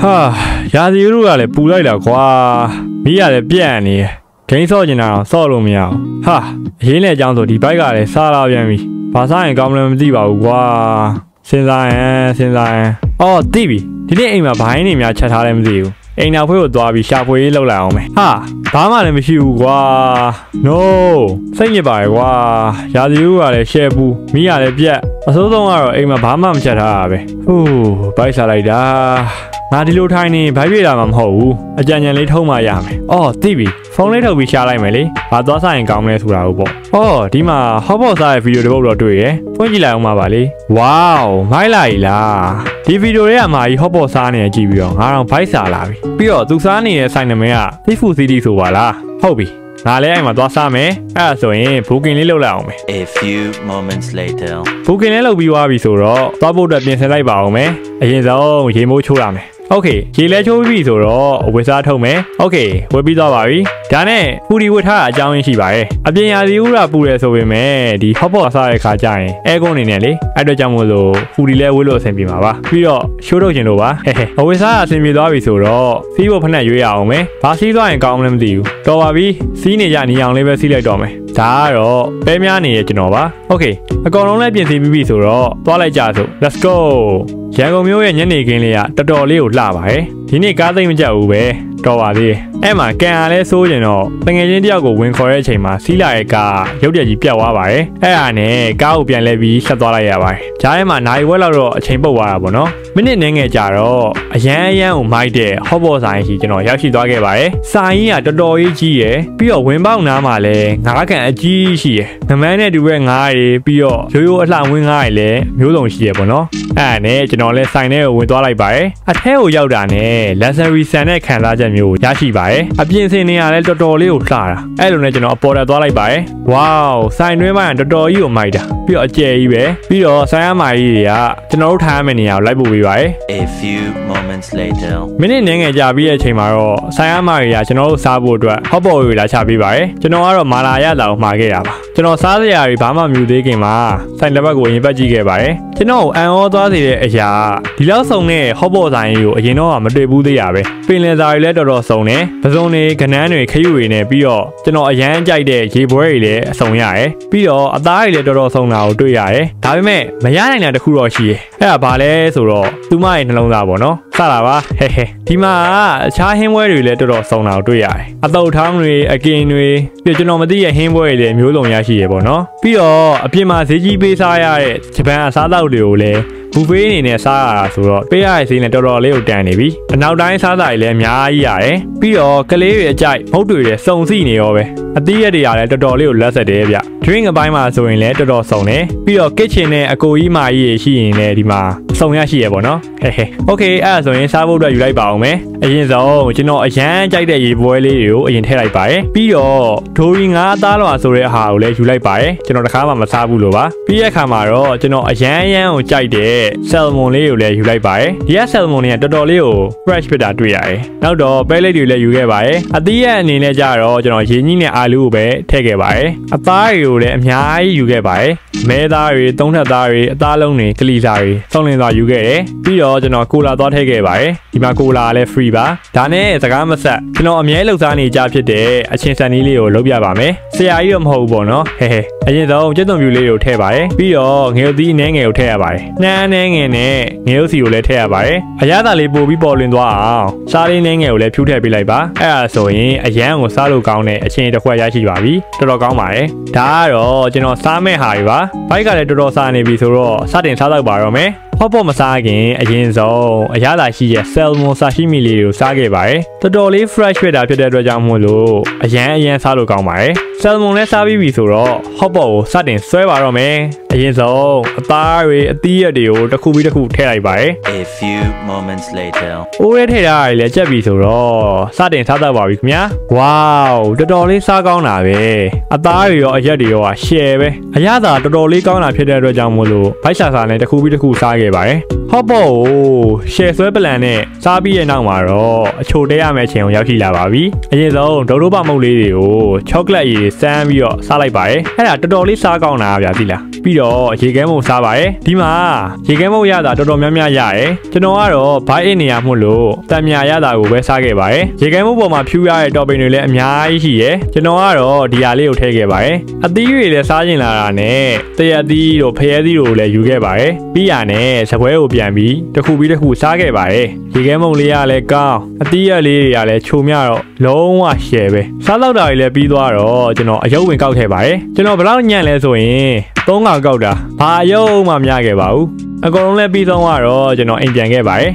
ဟာရာသီဥတုကလည်းပူလိုက်တာကွာမီးကလည်းပြန့်နေတယ်ဂိမ်းဆော့ကျင်တာတော့ဆော့လို့မရအောင်ဟာအရေးနဲ့အကြောင်းဆိုဒီဘိုက်ကလည်းစားလာပြန်ပြီဘာစားရင်ကောင်းမလဲမသိပါဘူးကွာစဉ်းစားရင်စဉ်းစားရင်အော်သိပြီဒီနေ့အိမ်မှာဘိုင်းနေများချက်ထားတယ်မသိဘူးအိမ်နောက်ဖွေးကိုသွားပြီးရှာဖွေရေးလုပ်လိုက်အောင်မယ်ဟာဘာမှလည်းမရှိဘူးကွာ no စိတ်ညစ်ပါရဲ့ကွာရာသီဥတုကလည်းရှယ်ပူမီးကလည်းပြတ်အစိုးဆုံးကတော့အိမ်မှာဘာမှမချက်ထားတာပဲဟူးဘိုက်စားလိုက်တာ ငါဒီလိုထိုင်နေဘိုက်ပြေးတာမှမဟုတ်ဘူးအကြံဉာဏ်လေးထုံးမှရမယ်အော်သိပြီဖုန်းလေးထုတ်ပြီးရှားလိုက်မယ်လေဘာသွားဆိုင်ရင်ကောင်းမလဲဆိုတာကိုပေါ့အော်ဒီမှာ hotbox စားရဲ့ဗီဒီယိုတစ်ပုဒ်တော့တွေ့ရယ်ဖွင့်ကြည့်လိုက်အောင်ပါပါလေဝေါမိုက်လာကြီးလားဒီဗီဒီယိုရဲ့အမာကြီး hotbox စားနေကြည့်ပြီးတော့ငါတော့ဘိုက်စားလာပြီပြီးတော့သူစားနေတဲ့ဆိုင်နမည်က Thifu City ဆိုပါလားဟုတ်ပြီငါလည်းအဲ့မှာသွားစားမယ်အဲ့ဒါဆိုရင်ဘူကင်လေးလုပ်လိုက်အောင်မယ် A few moments later. ဘူကင်လည်းလုပ်ပြီးသွားပြီဆိုတော့သွားဖို့အတွက်ပြင်ဆင်လိုက်ပါအောင်မယ်အရင်ဆုံးရေမိုးချိုးရမယ် โอเคရေလဲချိုးပြီးပြီဆိုတော့အဝတ်စားထုတ်မယ်โอเคဝတ်ပြီးသွားပါပြီဒါနဲ့ပူဒီဝတ်ထားတာအကြောင်းရင်းရှိပါတယ်အပြင်ရာသီဥရာပူတယ်ဆိုပေမဲ့ဒီ hot pot စားတဲ့ခါကျရင်အဲကွန်းအနေနဲ့လေအဲ့အတွက်ကြောင့်မို့လို့ပူဒီလဲဝတ်လို့အဆင်ပြေမှာပါပြီးတော့ရှိုးထုတ်ခြင်းလို့ပါဟဲဟဲအဝတ်စားအဆင်ပြေသွားပြီဆိုတော့စီးဖို့ဖက်နဲ့ရွေးရအောင်မယ်ဘာစီးသွားရင်ကောင်းမလဲမသိဘူးတော်ပါပြီစီးနေကြနေအောင်လေးပဲစီးလိုက်တော့မယ်ဒါကတော့ပဲများနေရဲ့ကျွန်တော်ပါโอเคအကောင်လုံးလည်းပြင်ဆင်ပြီးပြီဆိုတော့သွားလိုက်ကြစို့ let's go ရန်ကုန်မြို့ရဲ့ညနေခင်းလေးကတော်တော်လေးကိုလှပါတယ်ဒီနေ့ကားသိမ့်မကြဘူးပဲ တော်ပါသေးတယ်အဲ့မှာကန်အားလဲစိုးကျင်တော့တငယ်ချင်းတယောက်ကိုဝင်ခေါ်တဲ့အချိန်မှာစီးလာရဲ့ကားရုတ်တရက်ကြီးပြတ်သွားပါတယ်အဲ့ဒါနဲ့ကားကိုပြန်လဲပြီးဆက်သွားလိုက်ရပါတယ်ဂျားထဲမှာနိုင်ဝက်လောက်တော့အချိန်ပုတ်သွားတာပေါ့နော်မိနစ်နည်းငယ်ကြာတော့အရန်အရန်ကိုမိုက်တဲ့ဟော့ဘော်ဆိုင်ရှိကျွန်တော်ရောက်ရှိသွားခဲ့ပါတယ်ဆိုင်ကြီးကတော်တော်ကြီးကြီးရယ်ပြီးတော့ဝင်းပေါက်နားမှာလည်းငါးကန်အကြီးရှိရယ်ငမန်းနဲ့တူတဲ့ငါးရီပြီးတော့ရိုးရိုးအလှဝင်းငါးရီလည်းမျိုးစုံရှိရယ်ပေါ့နော်အဲ့ဒါနဲ့ကျွန်တော်လည်းဆိုင်ထဲကိုဝင်သွားလိုက်ပါတယ်အထဲကိုရောက်တာနဲ့ luxury ဆန်တဲ့ခံစားချက်မျိုးကိုရရှိပါတယ်အပြင်စင်နေရလဲတော်တော်လေးကိုလှတာအဲ့လိုနဲ့ကျွန်တော်အပေါ်တက်သွားလိုက်ပါတယ်ဝေါဆိုင်တွင်းမှာတော်တော်ကြီးကိုမိုက်တာပြီးတော့အကျယ်ကြီးပဲပြီးတော့ဆိုင်ရမာကြီးတွေကကျွန်တော်တို့ထားရမယ့်နေရာကိုလိုက်ပို့ပေးပါတယ် A few moments later. မိနစ်နည်းငယ်ကြာပြီးတဲ့အချိန်မှာတော့ဆိုင်ရမာတွေကကျွန်တော်တို့စားဖို့အတွက်ဟော့ပေါ်တွေလာချပေးပါတယ်ကျွန်တော်ကတော့မာလာရလာကိုမှာခဲ့တာပါကျွန်တော်စားစရာတွေဘာမှမယူသေးခင်မှာဆိုင်လက်ဘက်ကိုရင်ပတ်ကြည့်ခဲ့ပါတယ်ကျွန်တော်အန်ဩသွားစေတဲ့အရာဒီလောက်စုံတဲ့ဟော့ပေါ်ဆိုင်ကြီးကိုအရင်တော့မတွေ့ဘူးသေးရပဲပင်လယ်စာတွေလည်းတော်တော်စုံတယ်ပစုံတွေကနန်းတွေခရုတွေနဲ့ပြီးတော့ကျွန်တော်အရန်ကြိုက်တဲ့ရေပွဲတွေလည်းအစုံရတယ်ပြီးတော့အသားတွေလည်းတော်တော်စုံတာကိုတွေ့ရတယ်ဒါပေမဲ့မရနိုင်တာတစ်ခုတော့ရှိတယ်အဲ့ဒါဘာလဲဆိုတော့သူမရဲ့နှလုံးသားပေါ့နော်စတာပါဟဲဟဲဒီမှာအခြားဟင်းပွဲတွေလည်းတော်တော်စုံတာကိုတွေ့ရတယ်အတုတ်ထောင်းတွေအကင်တွေပြီးတော့ကျွန်တော်မသိတဲ့ဟင်းပွဲတွေလည်းမျိုးစုံရရှိရပေါ့နော်ပြီးတော့အပြင်မှာဈေးကြီးပေးစားရတဲ့ဂျပန်အစားအသောက်တွေကိုလည်း ဘူဖေးအနေနဲ့စားရတာဆိုတော့ပေးရတဲ့ဈေးနဲ့တော်တော်လေးကိုတန်နေပြီအနောက်တိုင်းစားစာတွေလည်းအများကြီးရတယ်ပြီးတော့ကလေးတွေအကြိုက်မုတ်တွေလည်းစုံစီနေရောပဲအသီးရက်တွေကလည်းတော်တော်လေးကိုလက်ဆက်တယ်ဗျ drink အပိုင်းမှာဆိုရင်လည်းတော်တော်စုံတယ်ပြီးတော့ kitchen နဲ့အကိုကြီးမာကြီးတွေရှိရင်လည်းဒီမှာ စုံရရှိရပေါ့နော်ဟဲဟဲ okay အဲ့ဒါဆိုရင်စားဖို့အတွက်ယူလိုက်ပါအောင်မယ်အရင်ဆုံးကျွန်တော်အရန်ကြိုက်တဲ့ရေပွဲလေးတွေကိုအရင်ထည့်လိုက်ပါတယ်ပြီးတော့ဒိုရီငါးသားလွာဆိုတဲ့ဟာကိုလည်းယူလိုက်ပါတယ်ကျွန်တော်တခါမှမစားဘူးလို့ပါပြီးတဲ့အခါမှာတော့ကျွန်တော်အရန်အရန်ကိုကြိုက်တဲ့ salmon လေးကိုလည်းယူလိုက်ပါတယ်ဒီက salmon တွေကတော်တော်လေးကို fresh ဖြစ်တာတွေ့ရတယ်နောက်တော့ပဲလေးတွေလည်းယူခဲ့ပါတယ်အသီးရဲ့အနေနဲ့ကြတော့ကျွန်တော်ရေကြီးနဲ့အာလူကိုပဲထည့်ခဲ့ပါတယ်အသားတွေကိုလည်းအများကြီးယူခဲ့ပါတယ် မဲသားတွေသုံးထပ်သားတွေအသားလုံးတွေကလီစာတွေသုံးလင်းသွားယူခဲ့တယ်ပြီးတော့ကျွန်တော်ကိုလာသွားထည့်ခဲ့ပါတယ်ဒီမှာကိုလာလည်း free ပါဒါနဲ့စကားမဆက်ကျွန်တော်အမြဲလှုပ်ရှားနေကြဖြစ်တဲ့အချင်းစံနည်းလေးကိုလုပ်ပြပါမယ်ဆရာကြီးတော့မဟုတ်ဘူးပေါ့နော်ဟဲဟဲအရင်ဆုံးကျက်သွန်ပြူလေးကိုထည့်ပါတယ်ပြီးတော့ငယ်သီးအနှဲငယ်ကိုထည့်ရပါတယ်နှမ်းအနှဲငယ်နဲ့ငယ်ဥစီကိုလည်းထည့်ရပါတယ်အရသာလေးပို့ပြီးပေါ်လွင်သွားအောင်စားလေးနှဲငယ်ကိုလည်းဖြူးထည့်ပေးလိုက်ပါအဲ့ဒါဆိုရင်အရန်ကိုစားလို့ကောင်းတဲ့အချင်းတစ်ခွက်ရရှိပါပြီတော်တော်ကောင်းပါတယ်ဒါကတော့ကျွန်တော်စားမဲ့ဟာတွေပါဘိုက်ကလည်းတော်တော်စားနေပြီဆိုတော့စတင်စားတော့ပါတော့မယ်ဟော့ပေါ့မစားခင်အရင်ဆုံးအရသာရှိတဲ့ salmon sashimi လေးကိုစားခဲ့ပါတယ်တော်တော်လေး fresh ဖြစ်တာဖြစ်တဲ့အတွက်ကြောင့်မို့လို့အရန်အရန်စားလို့ကောင်းပါတယ် salmon လည်းစားပြီးပြီဆိုတော့ hot pot ကိုစတင်ဆွဲပါတော့မယ် အရင်ဆုံးအသားတွေအသီးရက်တွေကိုတစ်ခုပြီးတစ်ခုထည့်လိုက်ပါတယ် A few moments later. ။အိုးရဲထည့်ထားရည်လည်းကြက်ပြီဆိုတော့စတင်စားတတ်ပါပြီခင်ဗျာ။ဝေါတော်တော်လေးစားကောင်းတာပဲ။အသားတွေရောအရက်တွေရောဟာရှယ်ပဲ။အရသာတော်တော်လေးကောင်းတာဖြစ်တဲ့အတွက်ကြောင့်မို့လို့ဘိုက်ဆာဆာနဲ့တစ်ခုပြီးတစ်ခုစားခဲ့ပါတယ်။ဟော့ပေါ့ကိုရှယ်ဆွဲပလန်နဲ့စားပြီးရဲ့နောက်မှာတော့အချိုတဲရမယ့်အချိန်ကိုရောက်ရှိလာပါပြီ။အရင်ဆုံးဒေါဒိုဘမုတ်လေးတွေကိုချောကလက်ရည်စမ်းပြီးတော့စားလိုက်ပါတယ်။အဲ့ဒါတော်တော်လေးစားကောင်းတာဗျာသိလား။ ပြီးတော့ရေခဲမုံစားပါတယ်ဒီမှာရေခဲမုံရတာတော်တော်များများရတယ်ကျွန်တော်ကတော့ဘိုင်းအင်းနေရမှုလို့တံမြာရတာကိုပဲစားခဲ့ပါတယ်ရေခဲမုံပေါ်မှာဖြူရတဲ့တော်ပင်တွေလည်းအများကြီးရှိရယ်ကျွန်တော်ကတော့ဒီဟာလေးကိုထည့်ခဲ့ပါတယ်အသီးတွေလည်းစားကျင်လာတာနဲ့တရက်သီးတို့ဖရဲသီးတို့လည်းယူခဲ့ပါတယ်ပြီးရနဲ့စပွဲကိုပြန်ပြီးတစ်ခုပြီးတစ်ခုစားခဲ့ပါတယ် ရေခဲမုံလေးကလည်းကောင်းအသီးရလေးတွေကလည်းချုံမြတော့လုံးဝရှယ်ပဲစားတော့တာတွေလည်းပြီးသွားတော့ကျွန်တော်အယုတ်ဝင်ကောက်ခဲ့ပါတယ်ကျွန်တော်ဘယ်လောက်ညံ့လဲဆိုရင်သုံးកောက်ကောက်တာဘာအယုတ်မှမရခဲ့ပါဘူးအကုန်လုံးလည်းပြီးဆုံးတော့ကျွန်တော်အိမ်ပြန်ခဲ့ပါတယ်